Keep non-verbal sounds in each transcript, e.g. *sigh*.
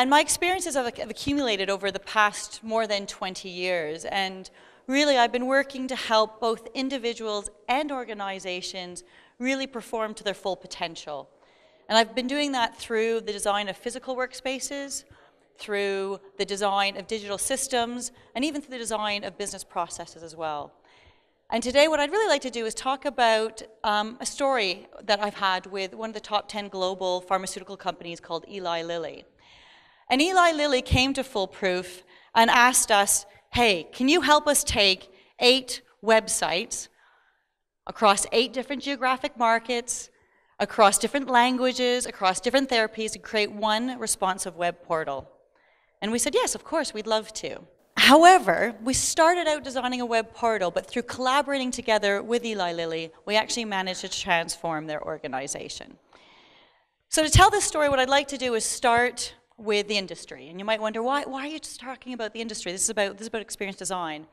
And my experiences have accumulated over the past more than 20 years. And really, I've been working to help both individuals and organizations really perform to their full potential. And I've been doing that through the design of physical workspaces, through the design of digital systems, and even through the design of business processes as well. And today, what I'd really like to do is talk about um, a story that I've had with one of the top 10 global pharmaceutical companies called Eli Lilly. And Eli Lilly came to Foolproof and asked us, hey, can you help us take eight websites across eight different geographic markets, across different languages, across different therapies, and create one responsive web portal? And we said, yes, of course, we'd love to. However, we started out designing a web portal, but through collaborating together with Eli Lilly, we actually managed to transform their organization. So to tell this story, what I'd like to do is start with the industry. And you might wonder, why, why are you just talking about the industry? This is about, this is about experience design.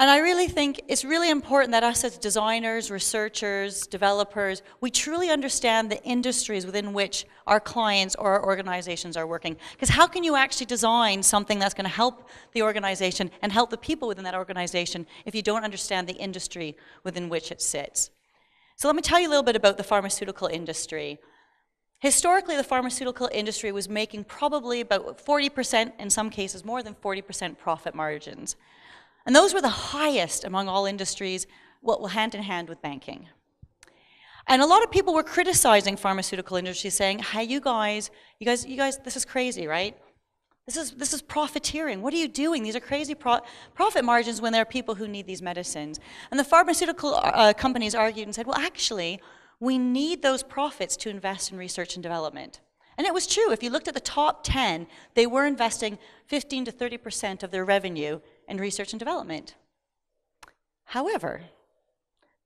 And I really think it's really important that us as designers, researchers, developers, we truly understand the industries within which our clients or our organizations are working. Because how can you actually design something that's going to help the organization and help the people within that organization if you don't understand the industry within which it sits? So let me tell you a little bit about the pharmaceutical industry. Historically, the pharmaceutical industry was making probably about 40%, in some cases more than 40% profit margins. And those were the highest among all industries, what well, hand in hand with banking. And a lot of people were criticizing pharmaceutical industry, saying, "Hey, you guys, you guys, you guys, this is crazy, right? This is this is profiteering. What are you doing? These are crazy pro profit margins when there are people who need these medicines." And the pharmaceutical uh, companies argued and said, "Well, actually, we need those profits to invest in research and development." And it was true. If you looked at the top 10, they were investing 15 to 30 percent of their revenue in research and development. However,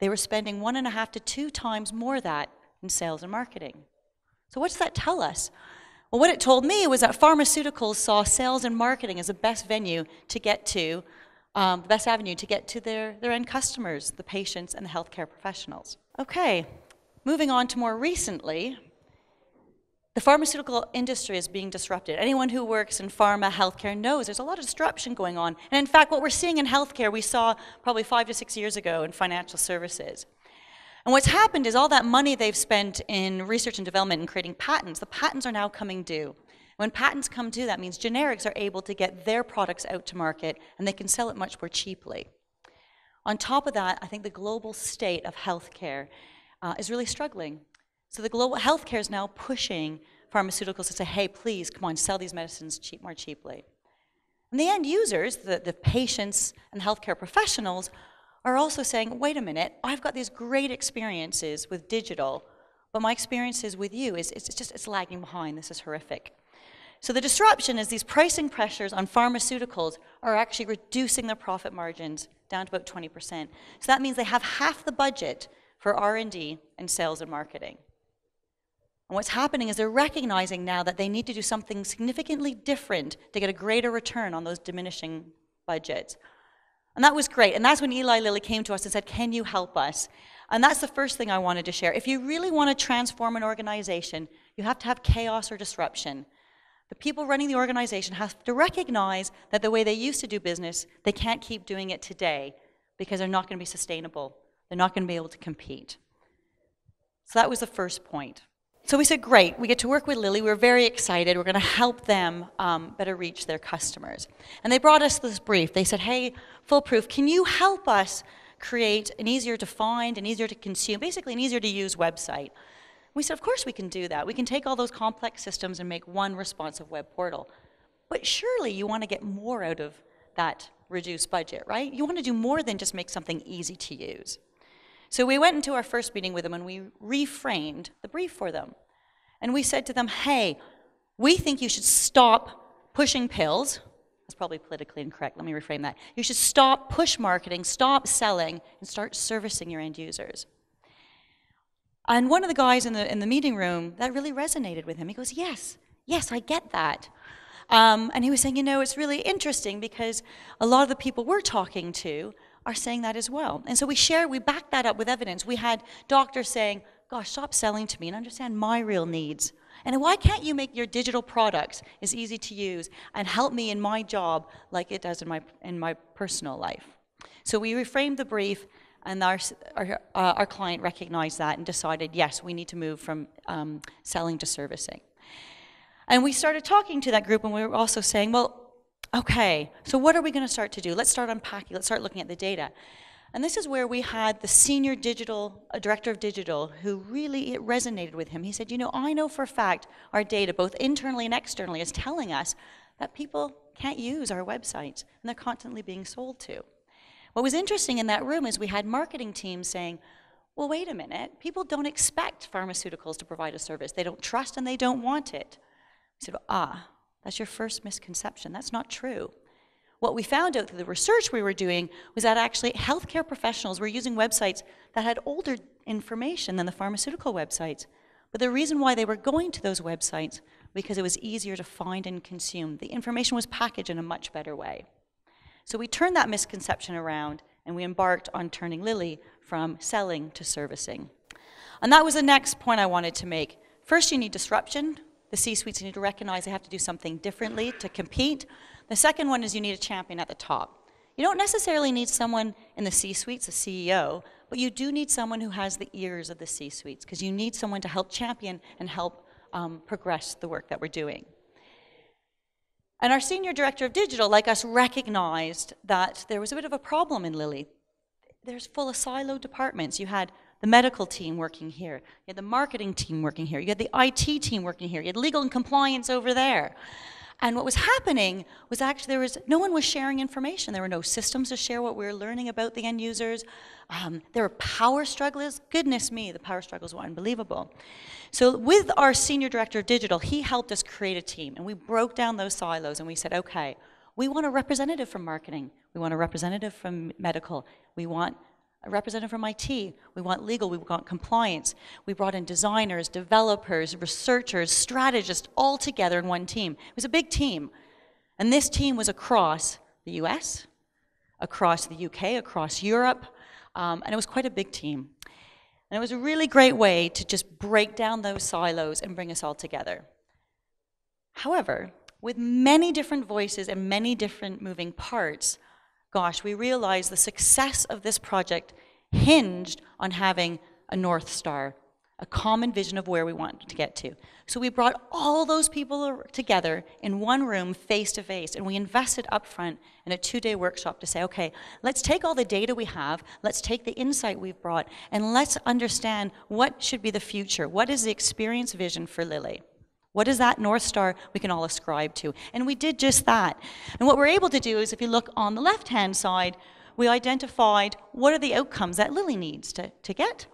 they were spending one and a half to two times more that in sales and marketing. So what does that tell us? Well, what it told me was that pharmaceuticals saw sales and marketing as the best venue to get to, um, the best avenue to get to their, their end customers, the patients and the healthcare professionals. Okay, moving on to more recently, the pharmaceutical industry is being disrupted. Anyone who works in pharma, healthcare knows there's a lot of disruption going on. And in fact, what we're seeing in healthcare, we saw probably five to six years ago in financial services. And what's happened is all that money they've spent in research and development and creating patents, the patents are now coming due. When patents come due, that means generics are able to get their products out to market and they can sell it much more cheaply. On top of that, I think the global state of healthcare uh, is really struggling. So the global healthcare is now pushing pharmaceuticals to say, hey, please, come on, sell these medicines cheap, more cheaply. And the end users, the, the patients and healthcare professionals, are also saying, wait a minute, I've got these great experiences with digital, but my experiences with you is it's just it's lagging behind. This is horrific. So the disruption is these pricing pressures on pharmaceuticals are actually reducing their profit margins down to about 20%. So that means they have half the budget for R&D and sales and marketing. And what's happening is they're recognizing now that they need to do something significantly different to get a greater return on those diminishing budgets. And that was great. And that's when Eli Lilly came to us and said, Can you help us? And that's the first thing I wanted to share. If you really want to transform an organization, you have to have chaos or disruption. The people running the organization have to recognize that the way they used to do business, they can't keep doing it today because they're not going to be sustainable. They're not going to be able to compete. So that was the first point. So we said, great, we get to work with Lilly. We're very excited. We're going to help them um, better reach their customers. And they brought us this brief. They said, hey, Foolproof, can you help us create an easier to find, an easier to consume, basically an easier to use website? We said, of course we can do that. We can take all those complex systems and make one responsive web portal. But surely you want to get more out of that reduced budget, right? You want to do more than just make something easy to use. So we went into our first meeting with them and we reframed the brief for them. And we said to them, hey, we think you should stop pushing pills. That's probably politically incorrect. Let me reframe that. You should stop push marketing, stop selling, and start servicing your end users. And one of the guys in the, in the meeting room, that really resonated with him. He goes, Yes, yes, I get that. Um, and he was saying, You know, it's really interesting because a lot of the people we're talking to are saying that as well. And so we share, we back that up with evidence. We had doctors saying, gosh, stop selling to me and understand my real needs. And why can't you make your digital products as easy to use and help me in my job like it does in my, in my personal life? So we reframed the brief, and our, our, uh, our client recognized that and decided, yes, we need to move from um, selling to servicing. And we started talking to that group, and we were also saying, well, okay, so what are we going to start to do? Let's start unpacking, let's start looking at the data. And this is where we had the senior digital, uh, director of digital, who really, it resonated with him. He said, you know, I know for a fact our data, both internally and externally, is telling us that people can't use our websites, and they're constantly being sold to. What was interesting in that room is we had marketing teams saying, well, wait a minute, people don't expect pharmaceuticals to provide a service. They don't trust and they don't want it. I said, ah, that's your first misconception. That's not true. What we found out through the research we were doing was that actually healthcare professionals were using websites that had older information than the pharmaceutical websites. But the reason why they were going to those websites because it was easier to find and consume. The information was packaged in a much better way. So we turned that misconception around and we embarked on turning Lilly from selling to servicing. And that was the next point I wanted to make. First, you need disruption. The C-suites need to recognize they have to do something differently to compete. The second one is you need a champion at the top. You don't necessarily need someone in the C-suites, a CEO, but you do need someone who has the ears of the C-suites because you need someone to help champion and help um, progress the work that we're doing. And our senior director of digital, like us, recognized that there was a bit of a problem in Lilly. There's full of siloed departments. You had the medical team working here, you had the marketing team working here, you had the IT team working here, you had legal and compliance over there. And what was happening was actually there was no one was sharing information. There were no systems to share what we were learning about the end users. Um, there were power struggles. Goodness me, the power struggles were unbelievable. So with our senior director of digital, he helped us create a team, and we broke down those silos and we said, okay, we want a representative from marketing. We want a representative from medical. We want a representative from IT. We want legal, we want compliance. We brought in designers, developers, researchers, strategists, all together in one team. It was a big team. And this team was across the US, across the UK, across Europe, um, and it was quite a big team. And it was a really great way to just break down those silos and bring us all together. However, with many different voices and many different moving parts, gosh, we realized the success of this project hinged on having a North Star, a common vision of where we want to get to. So we brought all those people together in one room, face to face, and we invested upfront in a two day workshop to say, okay, let's take all the data we have, let's take the insight we've brought, and let's understand what should be the future. What is the experience vision for Lilly? What is that North Star we can all ascribe to? And we did just that. And what we're able to do is if you look on the left hand side, we identified what are the outcomes that Lilly needs to, to get.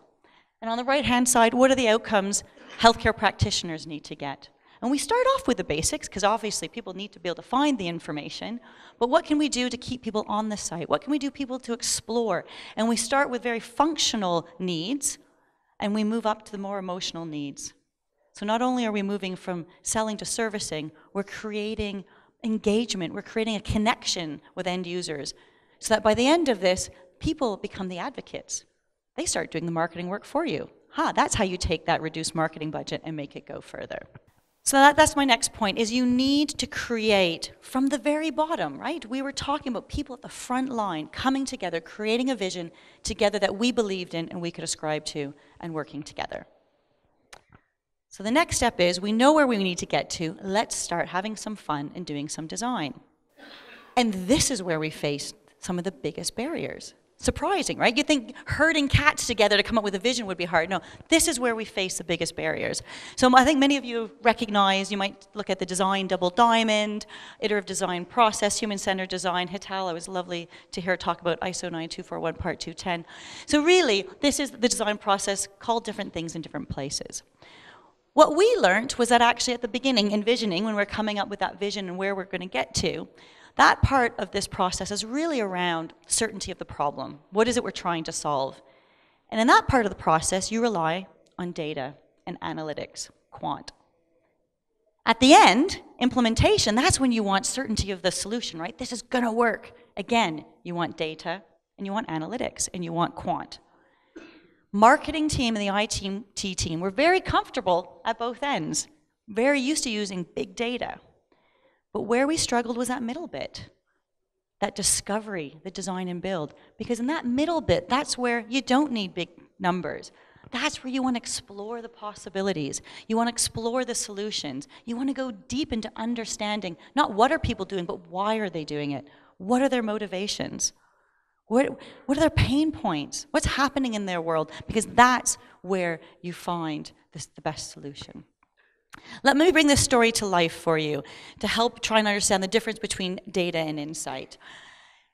And on the right hand side, what are the outcomes healthcare practitioners need to get. And we start off with the basics, because obviously people need to be able to find the information. But what can we do to keep people on the site? What can we do people to explore? And we start with very functional needs, and we move up to the more emotional needs. So not only are we moving from selling to servicing, we're creating engagement, we're creating a connection with end users so that by the end of this, people become the advocates. They start doing the marketing work for you. Ha, that's how you take that reduced marketing budget and make it go further. So that, that's my next point, is you need to create from the very bottom, right? We were talking about people at the front line coming together, creating a vision together that we believed in and we could ascribe to and working together. So the next step is we know where we need to get to. Let's start having some fun and doing some design. And this is where we face some of the biggest barriers. Surprising, right? You think herding cats together to come up with a vision would be hard. No, this is where we face the biggest barriers. So I think many of you recognize, you might look at the design double diamond, iterative design process, human-centered design. Hital, it was lovely to hear talk about ISO 9241 Part 210. So really, this is the design process called different things in different places. What we learned was that actually at the beginning, envisioning, when we're coming up with that vision and where we're going to get to, that part of this process is really around certainty of the problem. What is it we're trying to solve? And in that part of the process, you rely on data and analytics, quant. At the end, implementation, that's when you want certainty of the solution, right? This is going to work. Again, you want data and you want analytics and you want quant marketing team and the IT team were very comfortable at both ends. very used to using big data. But where we struggled was that middle bit, that discovery, the design and build. Because in that middle bit, that's where you don't need big numbers. That's where you want to explore the possibilities. You want to explore the solutions. You want to go deep into understanding not what are people doing, but why are they doing it? What are their motivations? What, what are their pain points? What's happening in their world? Because that's where you find this, the best solution. Let me bring this story to life for you to help try and understand the difference between data and insight.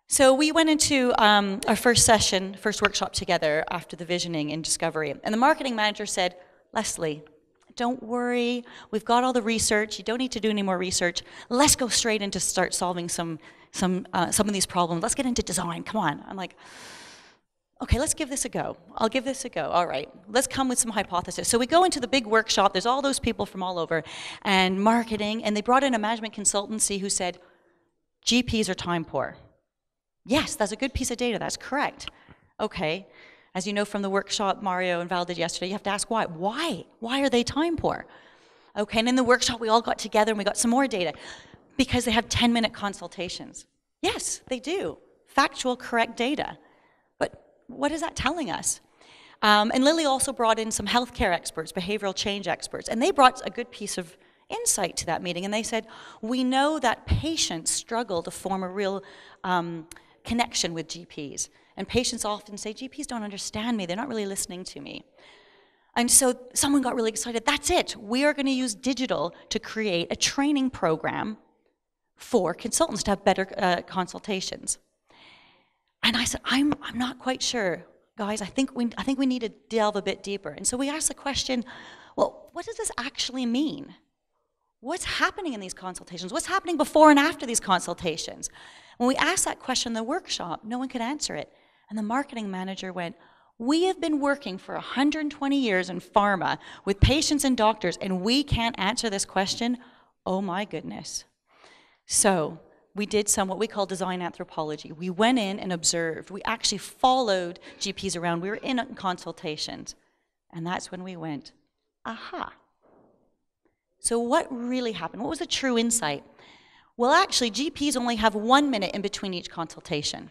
So we went into um, our first session, first workshop together after the visioning and discovery. And the marketing manager said, Leslie, don't worry. We've got all the research. You don't need to do any more research. Let's go straight into start solving some, some, uh, some of these problems. Let's get into design. Come on. I'm like, okay, let's give this a go. I'll give this a go. All right, let's come with some hypothesis. So we go into the big workshop. There's all those people from all over and marketing, and they brought in a management consultancy who said, GPs are time poor. Yes, that's a good piece of data. That's correct. Okay. As you know from the workshop Mario and Val did yesterday, you have to ask why. Why? Why are they time poor? Okay, and in the workshop, we all got together and we got some more data because they have 10 minute consultations. Yes, they do. Factual, correct data. But what is that telling us? Um, and Lilly also brought in some healthcare experts, behavioral change experts, and they brought a good piece of insight to that meeting. And they said, We know that patients struggle to form a real um, connection with GPs. And patients often say, GPs don't understand me, they're not really listening to me. And so someone got really excited. That's it. We are going to use digital to create a training program for consultants to have better uh, consultations. And I said, I'm, I'm not quite sure, guys. I think, we, I think we need to delve a bit deeper. And so we asked the question well, what does this actually mean? What's happening in these consultations? What's happening before and after these consultations? When we asked that question in the workshop, no one could answer it. And the marketing manager went, We have been working for 120 years in pharma with patients and doctors, and we can't answer this question? Oh my goodness. So, we did some what we call design anthropology. We went in and observed. We actually followed GPs around. We were in consultations. And that's when we went, aha. So, what really happened? What was the true insight? Well, actually, GPs only have one minute in between each consultation.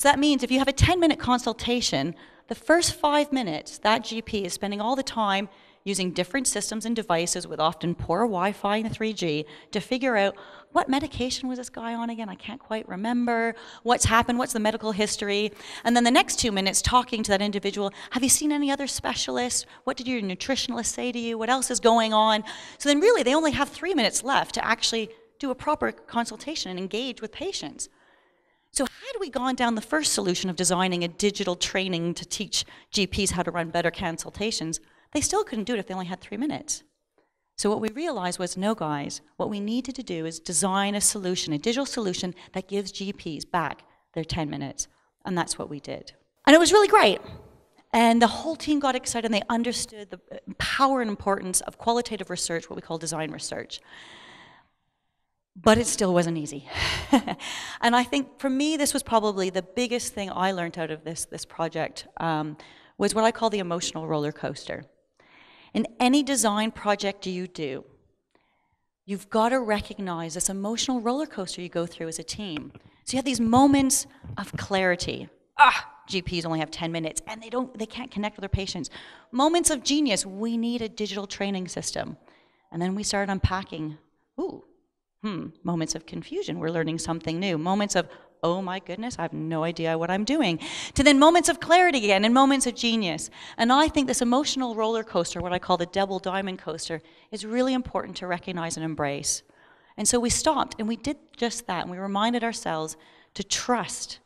So that means if you have a 10 minute consultation, the first five minutes, that GP is spending all the time using different systems and devices with often poor Wi Fi and 3G to figure out what medication was this guy on again? I can't quite remember. What's happened? What's the medical history? And then the next two minutes talking to that individual Have you seen any other specialists? What did your nutritionist say to you? What else is going on? So then, really, they only have three minutes left to actually do a proper consultation and engage with patients. So, had we gone down the first solution of designing a digital training to teach GPs how to run better consultations, they still couldn't do it if they only had three minutes. So, what we realized was no, guys, what we needed to do is design a solution, a digital solution that gives GPs back their 10 minutes. And that's what we did. And it was really great. And the whole team got excited and they understood the power and importance of qualitative research, what we call design research but it still wasn't easy. *laughs* and I think for me, this was probably the biggest thing I learned out of this, this project um, was what I call the emotional roller coaster. In any design project you do, you've got to recognize this emotional roller coaster you go through as a team. So you have these moments of clarity. Ah, GPs only have 10 minutes and they don't they can't connect with their patients. Moments of genius, we need a digital training system. And then we started unpacking, ooh, hmm, moments of confusion, we're learning something new. Moments of, oh my goodness, I have no idea what I'm doing. To then moments of clarity again and moments of genius. And I think this emotional roller coaster, what I call the double diamond coaster, is really important to recognize and embrace. And so we stopped and we did just that. And we reminded ourselves to trust,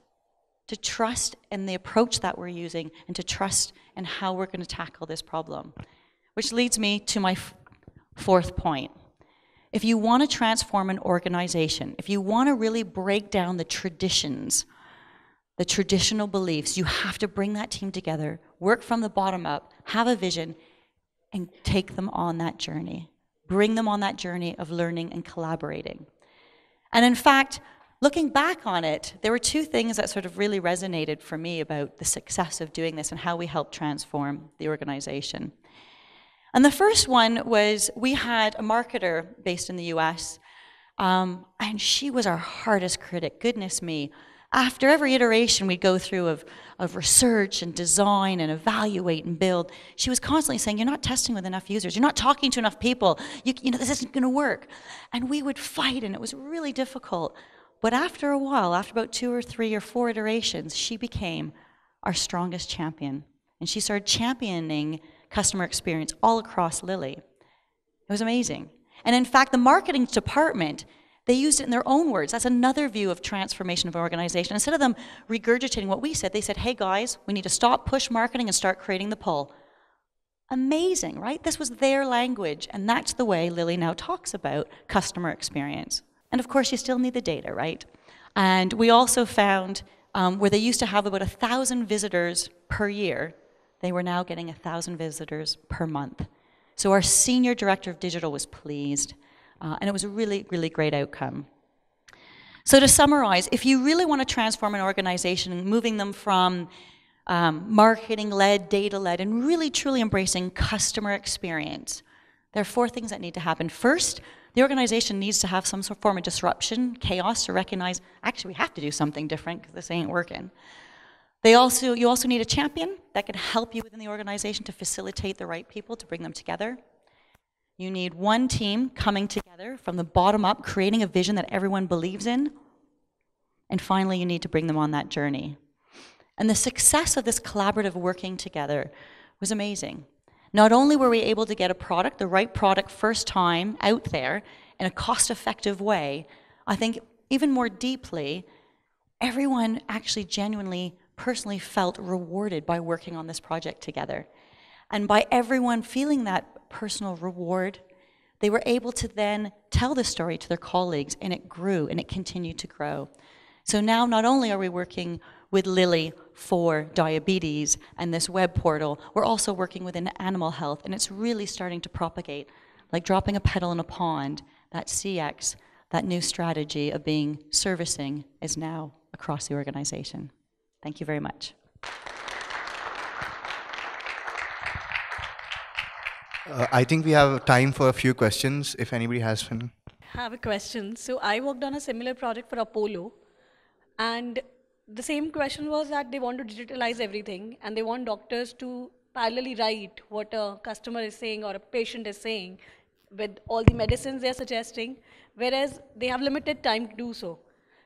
to trust in the approach that we're using and to trust in how we're going to tackle this problem. Which leads me to my fourth point. If you want to transform an organization, if you want to really break down the traditions, the traditional beliefs, you have to bring that team together, work from the bottom up, have a vision, and take them on that journey. Bring them on that journey of learning and collaborating. And in fact, looking back on it, there were two things that sort of really resonated for me about the success of doing this and how we helped transform the organization. And the first one was we had a marketer based in the US, um, and she was our hardest critic. Goodness me. After every iteration we'd go through of, of research and design and evaluate and build, she was constantly saying, You're not testing with enough users. You're not talking to enough people. You, you know, this isn't going to work. And we would fight, and it was really difficult. But after a while, after about two or three or four iterations, she became our strongest champion. And she started championing customer experience all across Lilly. It was amazing. And in fact, the marketing department, they used it in their own words. That's another view of transformation of an organization. Instead of them regurgitating what we said, they said, hey guys, we need to stop push marketing and start creating the pull. Amazing, right? This was their language, and that's the way Lilly now talks about customer experience. And of course, you still need the data, right? And we also found um, where they used to have about a thousand visitors per year, they were now getting a thousand visitors per month. So our senior director of digital was pleased, uh, and it was a really, really great outcome. So to summarize, if you really want to transform an organization, moving them from um, marketing-led, data-led, and really truly embracing customer experience, there are four things that need to happen. First, the organization needs to have some sort of form of disruption, chaos, to recognize, actually, we have to do something different because this ain't working. They also, you also need a champion that can help you within the organization to facilitate the right people to bring them together. You need one team coming together from the bottom up, creating a vision that everyone believes in. And finally, you need to bring them on that journey. And the success of this collaborative working together was amazing. Not only were we able to get a product, the right product first time out there in a cost effective way, I think even more deeply, everyone actually genuinely, personally felt rewarded by working on this project together. And by everyone feeling that personal reward, they were able to then tell the story to their colleagues, and it grew and it continued to grow. So now, not only are we working with Lilly for diabetes and this web portal. We're also working within animal health, and it's really starting to propagate. Like dropping a petal in a pond, that CX, that new strategy of being servicing is now across the organization. Thank you very much. Uh, I think we have time for a few questions, if anybody has one. I have a question. So I worked on a similar project for Apollo, and the same question was that they want to digitalize everything and they want doctors to parallelly write what a customer is saying or a patient is saying with all the medicines they're suggesting, whereas they have limited time to do so.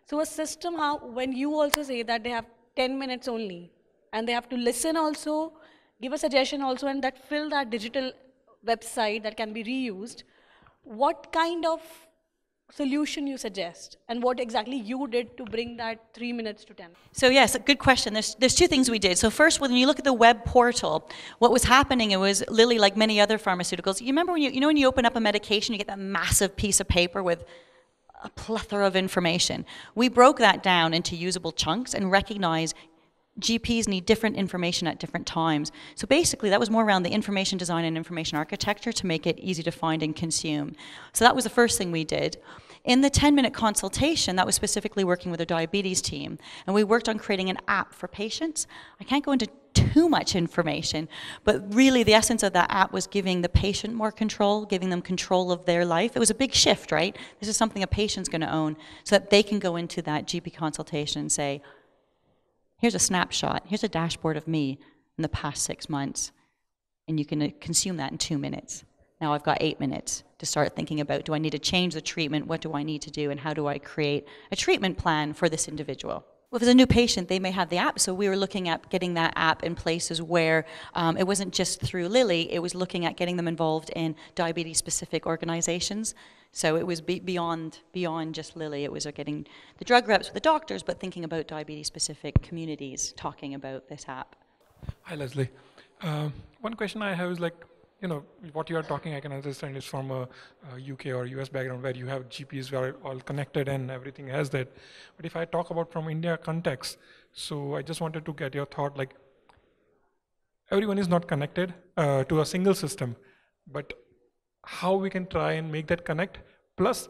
So a system how when you also say that they have 10 minutes only. And they have to listen also, give a suggestion also and that fill that digital website that can be reused, what kind of solution you suggest? And what exactly you did to bring that three minutes to 10 so yes a good question. There's, there's two things we did. So first when you look at the web portal what was happening it was lilly like many other pharmaceuticals you remember when you, you know when you open up a medication you get that massive piece of paper with a plethora of information we broke that down into usable chunks and recognized GPs need different information at different times. So basically, that was more around the information design and information architecture to make it easy to find and consume. So that was the first thing we did. In the 10 minute consultation, that was specifically working with a diabetes team, and we worked on creating an app for patients. I can't go into too much information, but really the essence of that app was giving the patient more control, giving them control of their life. It was a big shift, right? This is something a patient's going to own so that they can go into that GP consultation and say, here's a snapshot, here's a dashboard of me in the past six months, and you can uh, consume that in two minutes. Now I've got eight minutes to start thinking about do I need to change the treatment, what do I need to do, and how do I create a treatment plan for this individual. Well, if it's a new patient, they may have the app. So we were looking at getting that app in places where um, it wasn't just through Lilly, it was looking at getting them involved in diabetes specific organizations. So it was be beyond, beyond just Lilly. It was getting the drug reps with the doctors, but thinking about diabetes specific communities talking about this app. Hi, Leslie. Uh, one question I have is like, you know, what you are talking, I can understand is from a, a, UK or US background where you have GPs where all connected and everything has that. But if I talk about from India context, so I just wanted to get your thought, like everyone is not connected uh, to a single system, but how we can try and make that connect, plus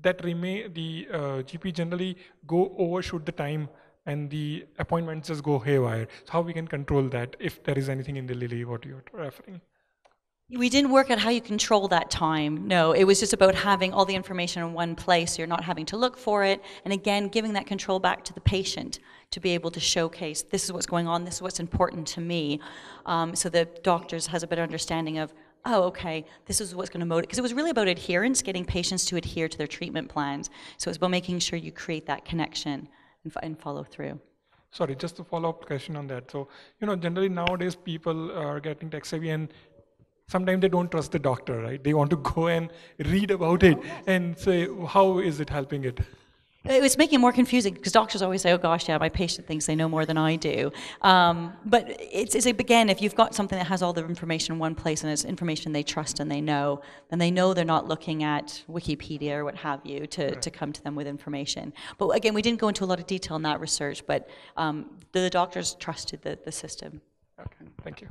that remain the uh, GP generally go overshoot the time and the appointments just go haywire. So how we can control that if there is anything in the Lilly what you're referring? We didn't work out how you control that time. No, it was just about having all the information in one place. So you're not having to look for it. And again, giving that control back to the patient to be able to showcase this is what's going on, this is what's important to me. Um, so the doctors has a better understanding of, oh, okay, this is what's going to motivate. Because it was really about adherence, getting patients to adhere to their treatment plans. So it's about making sure you create that connection and, and follow through. Sorry, just a follow-up question on that. So, you know, generally nowadays people are getting tech savvy and sometimes they don't trust the doctor, right? They want to go and read about it and say, how is it helping it? It's making it more confusing because doctors always say, "Oh gosh, yeah, my patient thinks they know more than I do." Um, but it's, it's again, if you've got something that has all the information in one place and it's information they trust and they know, then they know they're not looking at Wikipedia or what have you to, to come to them with information. But again, we didn't go into a lot of detail in that research, but um, the doctors trusted the, the system. Okay, thank you.